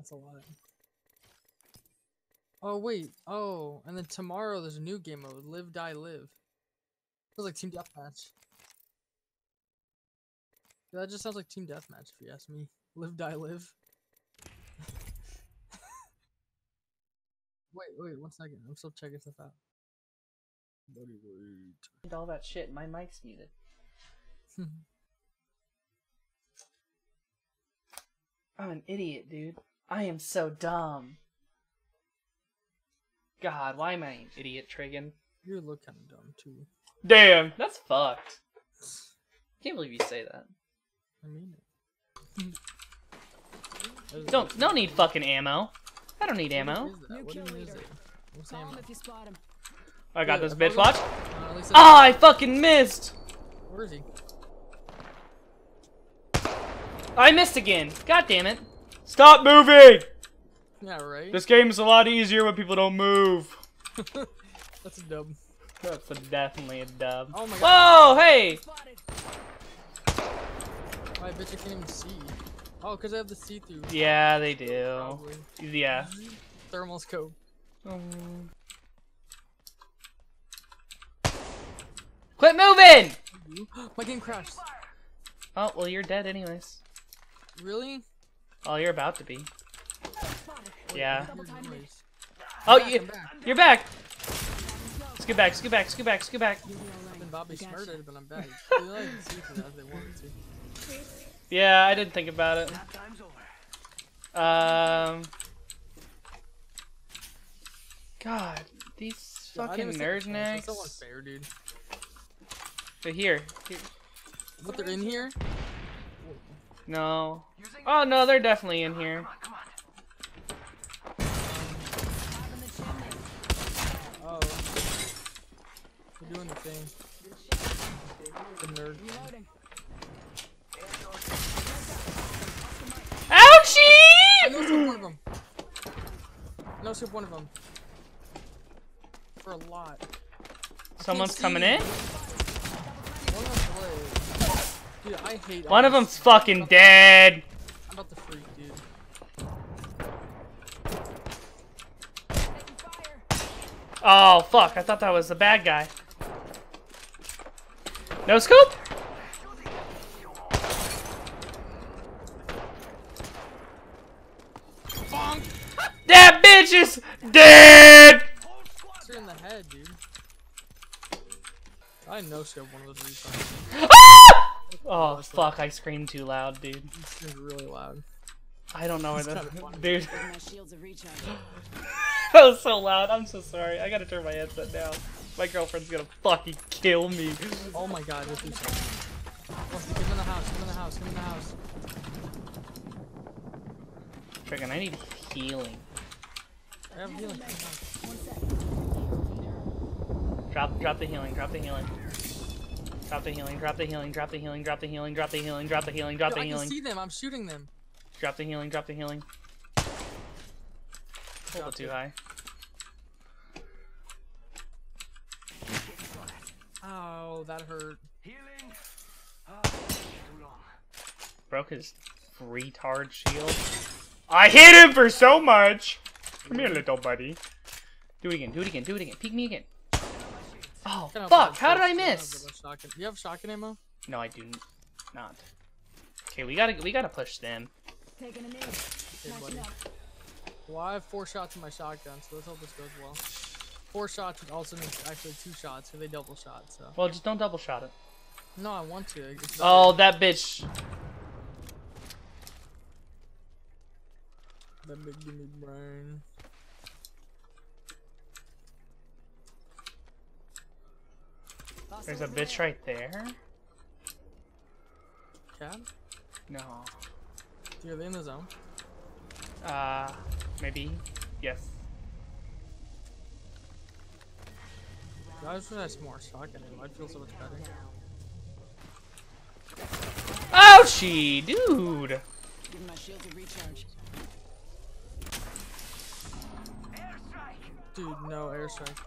That's a lot. Oh wait. Oh, and then tomorrow there's a new game mode. Live, die, live. Feels like team deathmatch. Yeah, that just sounds like team deathmatch if you ask me. Live, die, live. wait, wait, one second. I'm still checking stuff out. Buddy, wait. all that shit. My mic's muted. I'm oh, an idiot, dude. I am so dumb. God, why am I an idiot, Treygon? You look kind of dumb too. Damn, that's fucked. Can't believe you say that. I mean it. Don't, no need fucking ammo. I don't need ammo. What is that? What even is it? What's Call ammo? him if you spot him. I got this bitch. Watch. Uh, Oh, I fucking missed. Where is he? I missed again. God damn it. Stop moving. Yeah, right. This game is a lot easier when people don't move. That's a dub. That's a, definitely a dub. Oh my god. Whoa, hey. Spotted. I bet you can't even see. Oh, because I have the see-through. Yeah, they do. Probably. Yeah. Thermal scope. Quit moving! My game crashed. Oh, well, you're dead anyways. Really? Oh, you're about to be. Yeah. Oh, you, you're back! Scoot back, scoot back, scoot back, scoot back. Back. Yeah, I didn't think about it. Um. God, these fucking yeah, nerd necks. So. But here, here. What they're in here? No. Oh no, they're definitely in here. Top in the chimney. Oh. They're doing the thing. The nerd. Reloading. I Ouchie! no scope one of them. No scope one of them. For a lot. Someone's coming in. Dude, I hate One of them's fucking dead. I'm about to freak, dude. Oh fuck! I thought that was the bad guy. No. Bonk! That bitch is dead. It's in the head, dude. I no scope one of those. Oh fuck! I screamed too loud, dude. It's just really loud. I don't know where That's the kinda funny. dude. My shields of recharge. that was so loud. I'm so sorry. I gotta turn my headset down. My girlfriend's gonna fucking kill me. Oh my god, with these Rusty, come in the house, come in the house, come in the house. Friggin', I need healing. I have healing. Come in the house. One second. Drop, drop the healing. Drop the healing. Drop the healing. Drop the healing. Drop the healing. Drop the healing. Drop the healing. Drop the healing. Drop Yo, the I can see them, I'm shooting them. Drop the healing. Drop the healing. A little too high. Ow, that hurt. Healing. Broke his retard shield. I hit him for so much. Come here, little buddy. Do it again. Do it again. Do it again. Peek me again. Oh fuck! How did I miss? hope shotgun. You have shotgun ammo? No, I do not. Okay, we gotta we gotta push them. Taking a knee. Okay, Smashing buddy. Well, I have four shots in my shotgun, so let's hope this goes well. Four shots would also means actually two shots, because they double shot, so. Well, just don't double shot it. No, I want to. It's better. Oh, that bitch. That big gimme brain. There's a bitch right there. Cat? No. You're in the zone? Uh, maybe. Yes. I just wish I had more shotgun ammo. I'd feel so much better. Ouchie, dude. Giving my shields a recharge. Dude, no airstrike.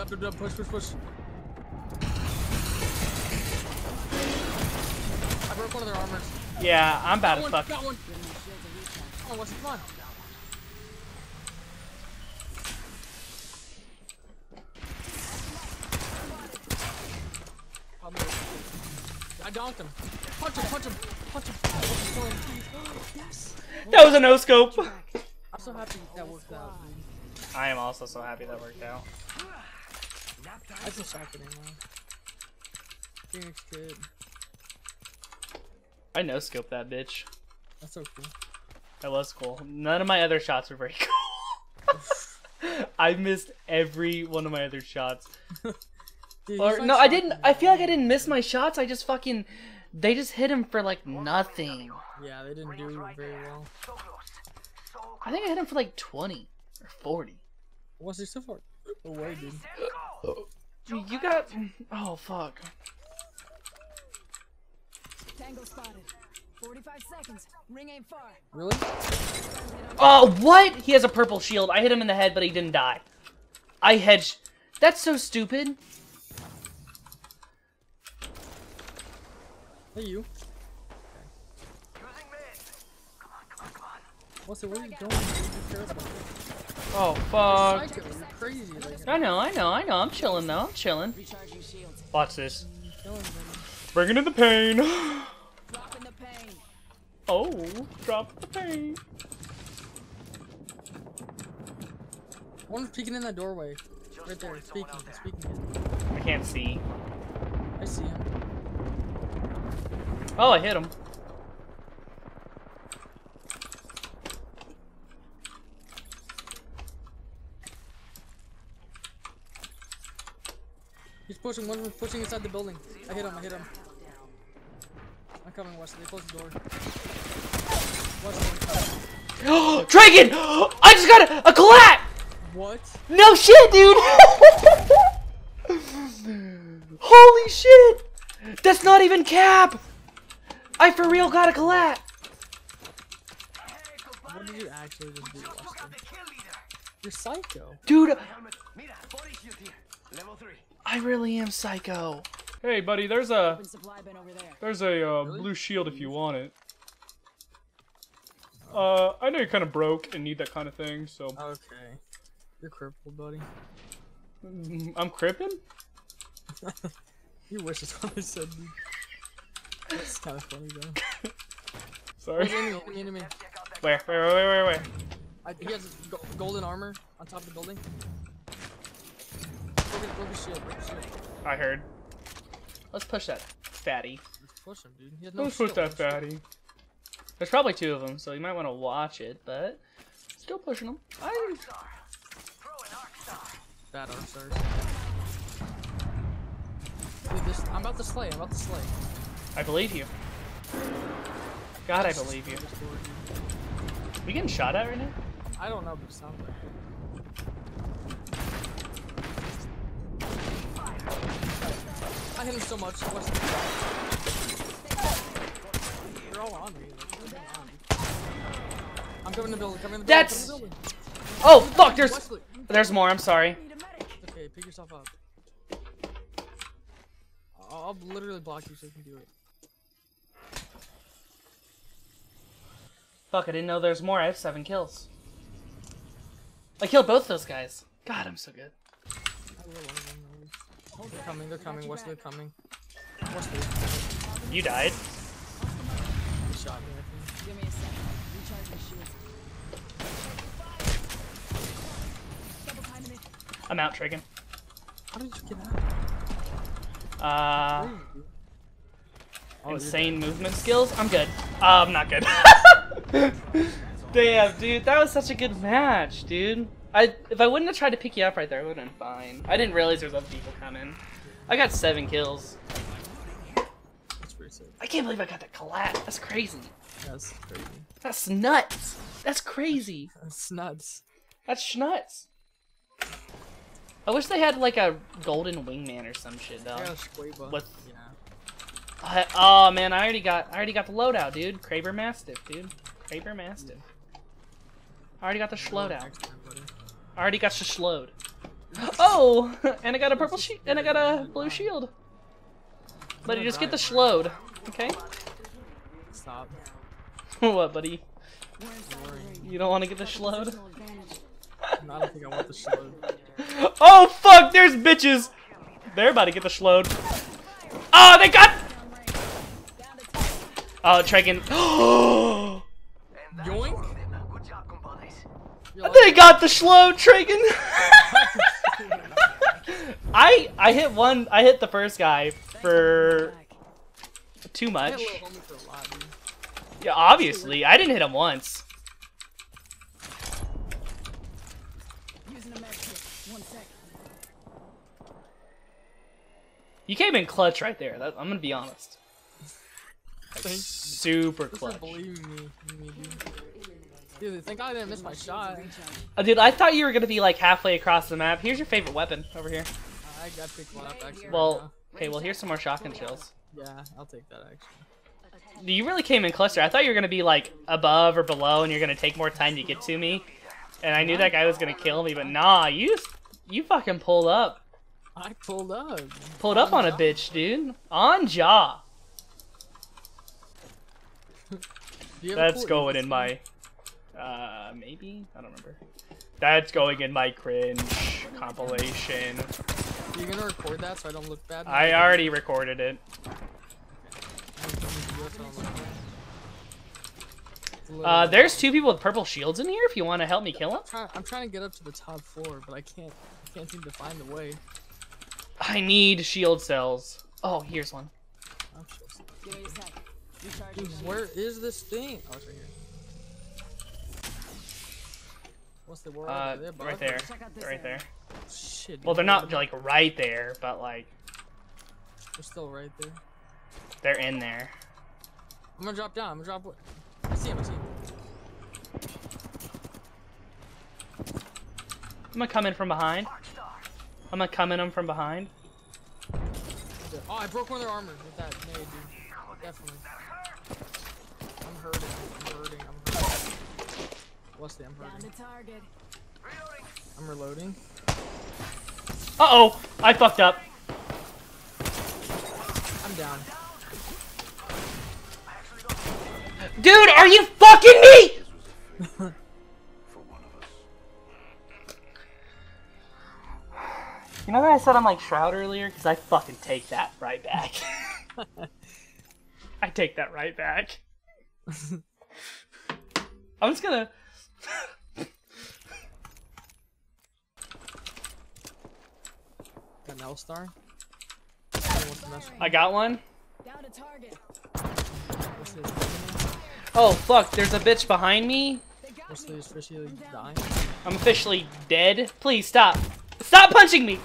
Dub, dub, dub, push, push, push. I broke their armors. Yeah, I'm about Got one, fuck. got one. Shields a recharge. Come on, Wesley, come on. Probably- I donked him. Punch him, punch him, punch him. Oh, kill him. Yes. That was a no scope. I'm so happy that worked out. I am also so happy that worked out. I just shocked it, man. Phoenix kit. I no scoped that bitch. That's so cool. That was cool. None of my other shots were very cool. I missed every one of my other shots. Dude, Or no, I didn't. I feel like I didn't miss my shots. I just fucking. They just hit him for like nothing. Yeah, they didn't do very well. I think I hit him for like twenty or forty. What's your so far? Away, dude. Dude, You got. Oh fuck. Tango spotted. 45 seconds. Ring ain't far. Really? Oh what? He has a purple shield. I hit him in the head, but he didn't die. I hedged. That's so stupid. Hey, you. Okay. Come on, come on, come on. What's it? Where are you going? Who cares about that? Oh fuck. Psycho, you're crazy. Like, I know, I know, I know. I'm chilling though. I'm chilling. Watch this. you're killing. Bringing in the pain. The pain. Oh, drop the pain. One's peeking in that doorway. Right there, speaking, speaking. I can't see. I see him. Oh, I hit him. Pushing. One was pushing inside the building. I hit him. I hit him. I'm coming, Wesley. Close the door. Wesley. Dragon! I just got a, a collat! What? No shit, dude! Holy shit! That's not even cap! I for real got a collat! What did you actually just do, Wesley? You're psycho. Dude, I really am psycho. Hey, buddy, there's a Open supply bin over there. there's a uh, blue shield if you want it. Uh, I know you're kind of broke and need that kind of thing, so Okay. You're crippled, buddy. Mm, I'm crippin'. You wish that's what I said, dude. That's kind of funny, though. Sorry. Enemy, enemy, enemy. Where? Where? Where? Where? Where? I, he has golden armor on top of the building. Look at, look at shield, look at shield. I heard. Let's push that fatty. Let's Push him, dude. He has no Let's push that fatty. There's probably two of them, so you might want to watch it, but still pushing them. I, Bad arm stars. Dude, this, I'm about to slay. I'm about to slay. I believe you. God, I believe you. This. We getting shot at right now? I don't know, but it sounds like I hit him so much. What's They're all on me. like, what's going on, dude? I'm coming in the building. Coming in the building. That's- the building. Oh, fuck, there's Wesley. there's more, I'm sorry. Need a medic. Okay, pick yourself up. I'll, I'll literally block you so you can do it. Fuck, I didn't know there's more. I have seven kills. I killed both those guys. God, I'm so good. They're coming. They're coming. Wesley, they're coming. Wesley, You died. he shot me. I think. Give me a second. Recharging shields. Double timing it. I'm out, Treygon. How did you get out? Uh, Where are you, dude? Oh, insane movement skills. I'm good. Uh, I'm not good. Damn, dude, that was such a good match, dude. I if I wouldn't have tried to pick you up right there, I would have been fine. I didn't realize there was other people coming. I got seven kills. That's pretty sick. I can't believe I got that collat. That's crazy. That's crazy. That's nuts. That's crazy. That's nuts. That's nuts. I wish they had like a golden wingman or some shit though. I got a Squaba. Yeah. I- oh man, I already got I already got the loadout, dude. Kraber Mastiff, dude. Kraber Mastiff. I already got the schloadout. Excellent, buddy. I already got the schlode. Oh, and I got a purple shield, and I got a blue shield. But you just get the schlode, okay? Stop. what, buddy? We're inside the ring. You don't want to get the schlode? Positional advantage. No, I don't think I want the show. Oh fuck! There's bitches. They're about to get the schlode. Oh, ah, they got. Down range. Down to ten. Oh, Traken. they got the slow Traken. I I hit one. I hit the first guy for too much. hit little homie for a lot, dude. Yeah, obviously. I didn't hit him once. Using a med kit. One second. You came in clutch right there. That, I'm gonna be honest. Thanks. Super clutch. believing me, in me, dude. Dude, thank God I didn't miss my shot. Recharge. Uh, dude, I thought you were gonna be like halfway across the map. Here's your favorite weapon over here. I got picked one up actually. right Well, okay, well here's some more shotgun shells. yeah, I'll take that actually. You really came in cluster. I thought you were gonna be like above or below, and you're gonna take more time to get to me. And I knew that guy was gonna kill me, but nah, you you fucking pulled up, I pulled up. pulled up on a bitch, dude. On jaw. Do you have a That's going in my, uh, maybe I don't remember. That's going in my cringe compilation. Are You gonna record that so I don't look bad? I already recorded it. Uh, there's two people with purple shields in here. If you want to help me kill them, I'm trying, to get up to the top floor, but I can't. I can't seem to find the way. I need shield cells. Oh, here's one. I'm so- Give me a sec. Recharge. Dude, where is this thing? Oh, it's right here. What's the word? Uh, there, right there, Check out this right there. Shit. Well, they're not like right there, but like They're still right there. they're in there. I'm gonna drop down. I'm gonna drop. I see him. I see him. I'm gonna come in from behind. I'm gonna come in them from behind. Oh, I broke one of their armor with that nade, dude. Definitely. I'm hurting. I'm hurting. I'm hurting. Wesley, I'm Down hurting. to target. I'm reloading. Uh oh, I fucked up. I'm down. Dude, are you fucking me? You know that I said I'm like Shroud earlier? Because I fucking take that right back. I take that right back. I'm just gonna. Got an L-Star. Anyone wants to mess with I got one. Down to target. Wesley is dying. Oh fuck, there's a bitch behind me. They got Wesley me. is officially dying. I'm officially dead. Please stop. Stop punching me!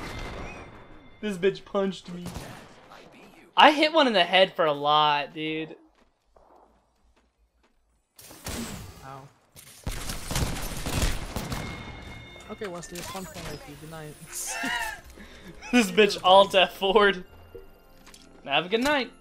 This bitch punched me. I hit one in the head for a lot, dude. Okay, Wesley, it's fun playing with you. Good night. This bitch alt F forward. Have a good night.